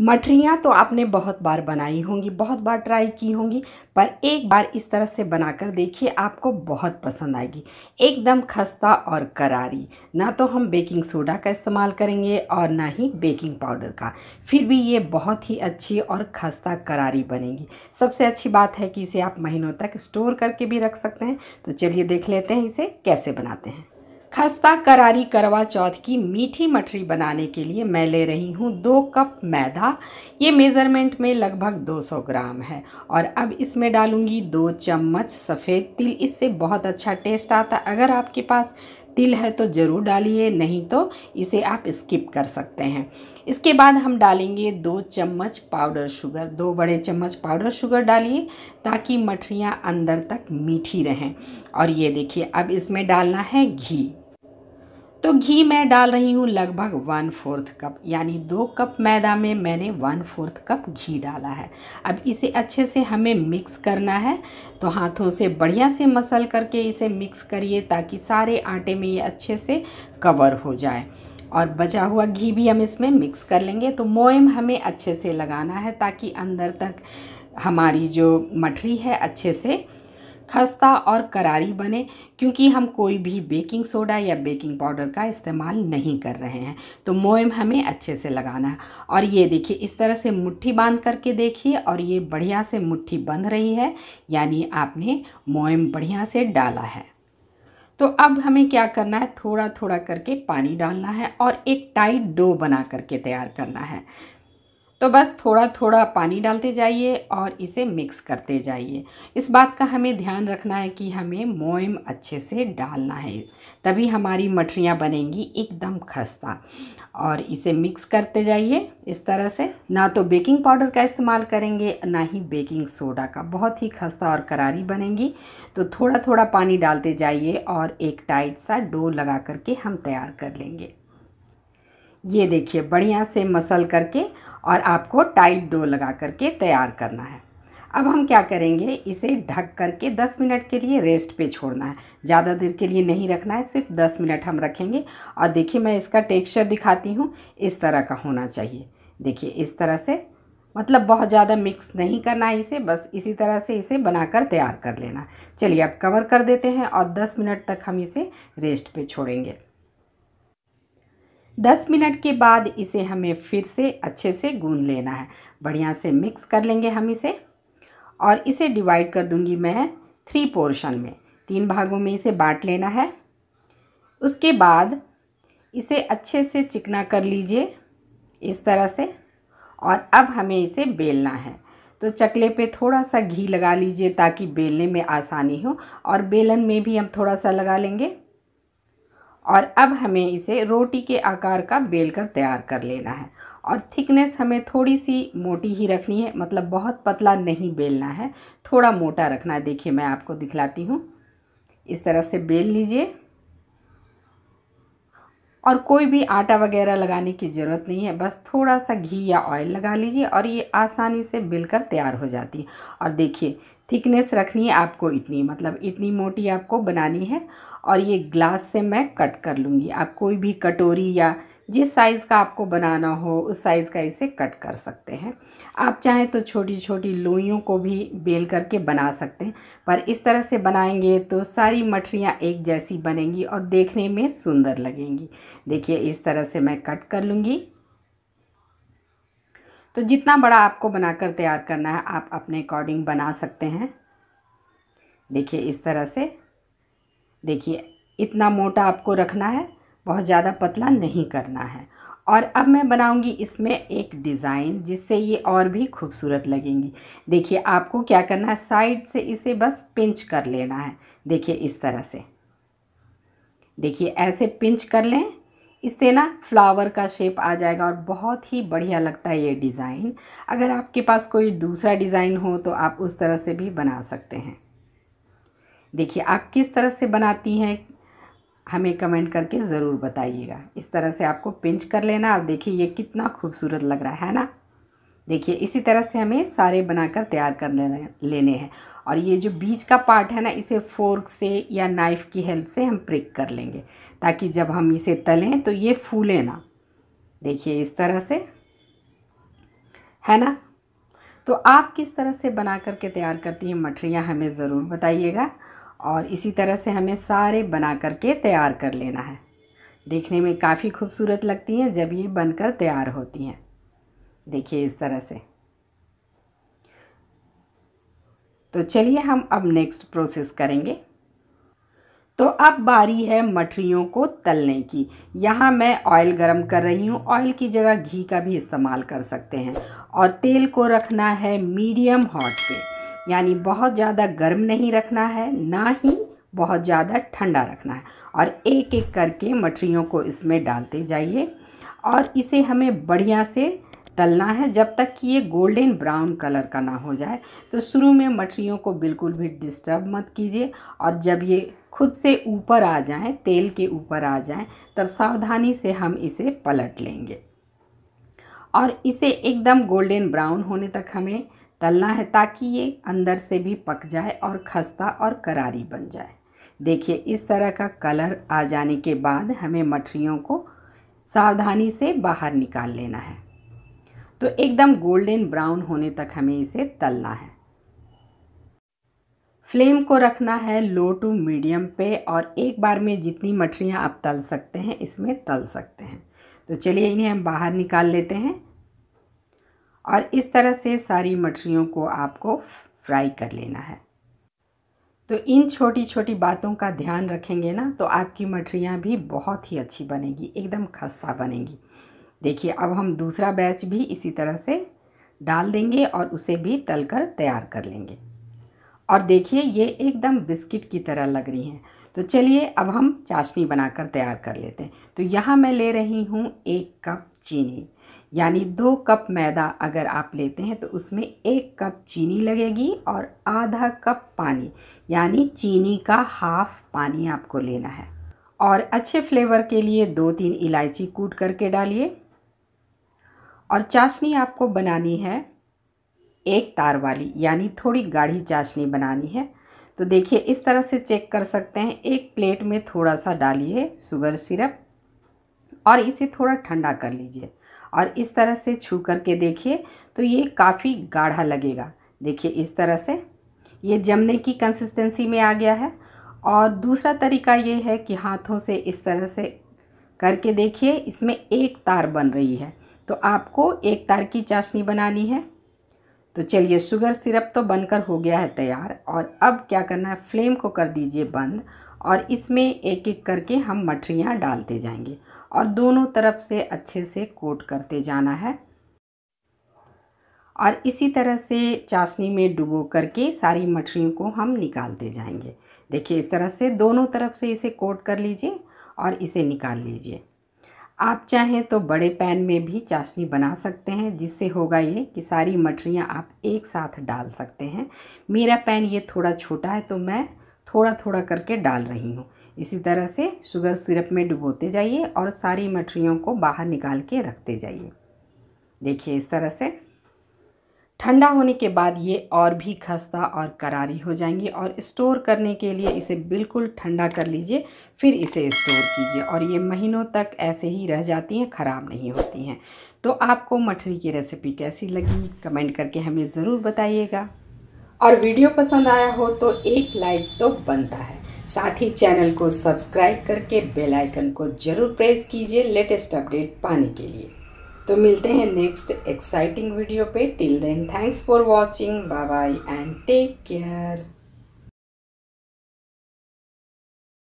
मठरियाँ तो आपने बहुत बार बनाई होंगी, बहुत बार ट्राई की होंगी, पर एक बार इस तरह से बनाकर देखिए, आपको बहुत पसंद आएगी। एकदम खस्ता और करारी। ना तो हम बेकिंग सोडा का इस्तेमाल करेंगे और ना ही बेकिंग पाउडर का। फिर भी ये बहुत ही अच्छी और खस्ता करारी बनेगी। सबसे अच्छी बात है कि इसे आप महीनों तक स्टोर करके भी रख सकते हैं। तो चलिए देख लेते हैं इसे कैसे बनाते हैं। खस्ता करारी करवा चौथ की मीठी मठरी बनाने के लिए मैं ले रही हूँ दो कप मैदा। ये मेज़रमेंट में लगभग 200 ग्राम है। और अब इसमें डालूँगी दो चम्मच सफ़ेद तिल। इससे बहुत अच्छा टेस्ट आता। है अगर आपके पास तिल है तो ज़रूर डालिए, नहीं तो इसे आप स्किप कर सकते हैं। इसके बाद हम डालेंगे दो चम्मच पाउडर शुगर। दो बड़े चम्मच पाउडर शुगर डालिए ताकि मठरियाँ अंदर तक मीठी रहें। और ये देखिए, अब इसमें डालना है घी। तो घी मैं डाल रही हूँ लगभग वन फोर्थ कप, यानी दो कप मैदा में मैंने वन फोर्थ कप घी डाला है। अब इसे अच्छे से हमें मिक्स करना है। तो हाथों से बढ़िया से मसल करके इसे मिक्स करिए ताकि सारे आटे में ये अच्छे से कवर हो जाए। और बचा हुआ घी भी हम इसमें मिक्स कर लेंगे। तो मोयम हमें अच्छे से लगाना है ताकि अंदर तक हमारी जो मठरी है अच्छे से खस्ता और करारी बने, क्योंकि हम कोई भी बेकिंग सोडा या बेकिंग पाउडर का इस्तेमाल नहीं कर रहे हैं। तो मोयम हमें अच्छे से लगाना। है और ये देखिए, इस तरह से मुट्ठी बाँध करके देखिए, और ये बढ़िया से मुट्ठी बंध रही है, यानी आपने मोयम बढ़िया से डाला है। तो अब हमें क्या करना है? थोड़ा थोड़ा करके पानी डालना है और एक टाइट डो बना करके तैयार करना है। तो बस थोड़ा थोड़ा पानी डालते जाइए और इसे मिक्स करते जाइए। इस बात का हमें ध्यान रखना है कि हमें मोयम अच्छे से डालना है, तभी हमारी मठरियाँ बनेंगी एकदम खस्ता। और इसे मिक्स करते जाइए इस तरह से। ना तो बेकिंग पाउडर का इस्तेमाल करेंगे, ना ही बेकिंग सोडा का। बहुत ही खस्ता और करारी बनेंगी। तो थोड़ा थोड़ा पानी डालते जाइए और एक टाइट सा डो लगा करके हम तैयार कर लेंगे। ये देखिए, बढ़िया से मसल करके और आपको टाइट डो लगा करके तैयार करना है। अब हम क्या करेंगे? इसे ढक करके 10 मिनट के लिए रेस्ट पे छोड़ना है। ज़्यादा देर के लिए नहीं रखना है, सिर्फ़ 10 मिनट हम रखेंगे। और देखिए, मैं इसका टेक्सचर दिखाती हूँ। इस तरह का होना चाहिए। देखिए, इस तरह से मतलब बहुत ज़्यादा मिक्स नहीं करना है इसे, बस इसी तरह से इसे बनाकर तैयार कर लेना। चलिए, अब कवर कर देते हैं और 10 मिनट तक हम इसे रेस्ट पे छोड़ेंगे। दस मिनट के बाद इसे हमें फिर से अच्छे से गूंद लेना है। बढ़िया से मिक्स कर लेंगे हम इसे। और इसे डिवाइड कर दूँगी मैं थ्री पोर्शन में। तीन भागों में इसे बांट लेना है। उसके बाद इसे अच्छे से चिकना कर लीजिए इस तरह से। और अब हमें इसे बेलना है। तो चकले पे थोड़ा सा घी लगा लीजिए ताकि बेलने में आसानी हो। और बेलन में भी हम थोड़ा सा लगा लेंगे। और अब हमें इसे रोटी के आकार का बेल कर तैयार कर लेना है। और थिकनेस हमें थोड़ी सी मोटी ही रखनी है मतलब बहुत पतला नहीं बेलना है, थोड़ा मोटा रखना है। देखिए, मैं आपको दिखलाती हूँ। इस तरह से बेल लीजिए। और कोई भी आटा वगैरह लगाने की ज़रूरत नहीं है, बस थोड़ा सा घी या ऑयल लगा लीजिए और ये आसानी से बिलकर तैयार हो जाती है। और देखिए थिकनेस रखनी है आपको इतनी मतलब इतनी मोटी आपको बनानी है और ये ग्लास से मैं कट कर लूँगी। आप कोई भी कटोरी या जिस साइज़ का आपको बनाना हो, उस साइज़ का इसे कट कर सकते हैं। आप चाहें तो छोटी छोटी लोइयों को भी बेल करके बना सकते हैं, पर इस तरह से बनाएँगे तो सारी मठरियाँ एक जैसी बनेंगी और देखने में सुंदर लगेंगी। देखिए, इस तरह से मैं कट कर लूँगी। तो जितना बड़ा आपको बनाकर तैयार करना है, आप अपने अकॉर्डिंग बना सकते हैं। देखिए, इस तरह से। देखिए, इतना मोटा आपको रखना है, बहुत ज़्यादा पतला नहीं करना है। और अब मैं बनाऊँगी इसमें एक डिज़ाइन जिससे ये और भी खूबसूरत लगेंगी। देखिए, आपको क्या करना है साइड से इसे बस पिंच कर लेना है। देखिए, इस तरह से। देखिए, ऐसे पिंच कर लें। इससे ना फ्लावर का शेप आ जाएगा और बहुत ही बढ़िया लगता है ये डिज़ाइन। अगर आपके पास कोई दूसरा डिज़ाइन हो तो आप उस तरह से भी बना सकते हैं। देखिए, आप किस तरह से बनाती हैं, हमें कमेंट करके ज़रूर बताइएगा। इस तरह से आपको पिंच कर लेना। अब देखिए, ये कितना खूबसूरत लग रहा है ना? देखिए, इसी तरह से हमें सारे बनाकर तैयार कर लेने हैं। और ये जो बीच का पार्ट है ना, इसे फोर्क से या नाइफ़ की हेल्प से हम प्रिक कर लेंगे, ताकि जब हम इसे तलें तो ये फूले ना। देखिए इस तरह से, है ना? तो आप किस तरह से बना करके तैयार करती हैं मठरियाँ, हमें ज़रूर बताइएगा। और इसी तरह से हमें सारे बना करके तैयार कर लेना है। देखने में काफ़ी खूबसूरत लगती हैं जब ये बनकर तैयार होती हैं। देखिए इस तरह से। तो चलिए हम अब नेक्स्ट प्रोसेस करेंगे। तो अब बारी है मठरियों को तलने की। यहाँ मैं ऑयल गरम कर रही हूँ। ऑयल की जगह घी का भी इस्तेमाल कर सकते हैं। और तेल को रखना है मीडियम हॉट पे। यानी बहुत ज़्यादा गर्म नहीं रखना है, ना ही बहुत ज़्यादा ठंडा रखना है। और एक एक करके मठरियों को इसमें डालते जाइए। और इसे हमें बढ़िया से तलना है। जब तक कि ये गोल्डन ब्राउन कलर का ना हो जाए तो शुरू में मछलियों को बिल्कुल भी डिस्टर्ब मत कीजिए। और जब ये खुद से ऊपर आ जाएँ, तेल के ऊपर आ जाएँ, तब सावधानी से हम इसे पलट लेंगे। और इसे एकदम गोल्डन ब्राउन होने तक हमें तलना है ताकि ये अंदर से भी पक जाए और खस्ता और करारी बन जाए। देखिए, इस तरह का कलर आ जाने के बाद हमें मठरियों को सावधानी से बाहर निकाल लेना है। तो एकदम गोल्डन ब्राउन होने तक हमें इसे तलना है। फ्लेम को रखना है लो टू मीडियम पे और एक बार में जितनी मछलियाँ आप तल सकते हैं, इसमें तल सकते हैं। तो चलिए इन्हें हम बाहर निकाल लेते हैं और इस तरह से सारी मछलियों को आपको फ्राई कर लेना है। तो इन छोटी छोटी बातों का ध्यान रखेंगे ना तो आपकी मछलियाँ भी बहुत ही अच्छी बनेगी, एकदम खस्ता बनेगी। देखिए, अब हम दूसरा बैच भी इसी तरह से डाल देंगे और उसे भी तलकर तैयार कर लेंगे। और देखिए, ये एकदम बिस्किट की तरह लग रही हैं। तो चलिए, अब हम चाशनी बनाकर तैयार कर लेते हैं। तो यहाँ मैं ले रही हूँ एक कप चीनी, यानी दो कप मैदा अगर आप लेते हैं तो उसमें एक कप चीनी लगेगी और आधा कप पानी, यानी चीनी का हाफ़ पानी आपको लेना है। और अच्छे फ्लेवर के लिए दो तीन इलायची कूट करके डालिए। और चाशनी आपको बनानी है एक तार वाली, यानी थोड़ी गाढ़ी चाशनी बनानी है। तो देखिए, इस तरह से चेक कर सकते हैं। एक प्लेट में थोड़ा सा डालिए शुगर सिरप और इसे थोड़ा ठंडा कर लीजिए। और इस तरह से छू करके देखिए तो ये काफ़ी गाढ़ा लगेगा। देखिए, इस तरह से। ये जमने की कंसिस्टेंसी में आ गया है। और दूसरा तरीका ये है कि हाथों से इस तरह से करके देखिए, इसमें एक तार बन रही है। तो आपको एक तार की चाशनी बनानी है। तो चलिए, शुगर सिरप तो बनकर हो गया है तैयार। और अब क्या करना है? फ्लेम को कर दीजिए बंद और इसमें एक एक करके हम मठरियाँ डालते जाएँगे और दोनों तरफ़ से अच्छे से कोट करते जाना है। और इसी तरह से चाशनी में डुबो करके सारी मठरियों को हम निकालते जाएँगे। देखिए, इस तरह से दोनों तरफ़ से इसे कोट कर लीजिए और इसे निकाल लीजिए। आप चाहें तो बड़े पैन में भी चाशनी बना सकते हैं, जिससे होगा ये कि सारी मठरियाँ आप एक साथ डाल सकते हैं। मेरा पैन ये थोड़ा छोटा है तो मैं थोड़ा थोड़ा करके डाल रही हूँ। इसी तरह से शुगर सिरप में डुबोते जाइए और सारी मठरियों को बाहर निकाल के रखते जाइए। देखिए इस तरह से ठंडा होने के बाद ये और भी खस्ता और करारी हो जाएँगी और स्टोर करने के लिए इसे बिल्कुल ठंडा कर लीजिए, फिर इसे स्टोर कीजिए और ये महीनों तक ऐसे ही रह जाती हैं, ख़राब नहीं होती हैं। तो आपको मठरी की रेसिपी कैसी लगी? कमेंट करके हमें ज़रूर बताइएगा। और वीडियो पसंद आया हो तो एक लाइक तो बनता है। साथ ही चैनल को सब्सक्राइब करके बेल आइकन को ज़रूर प्रेस कीजिए लेटेस्ट अपडेट पाने के लिए। तो मिलते हैं नेक्स्ट एक्साइटिंग वीडियो पे. Till then thanks for watching bye bye and take care